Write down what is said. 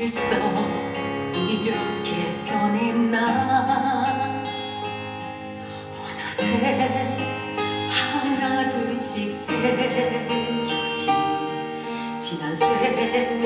벌써 이렇게 변했나? 어느새 하나 둘씩 새겨진 지난 세월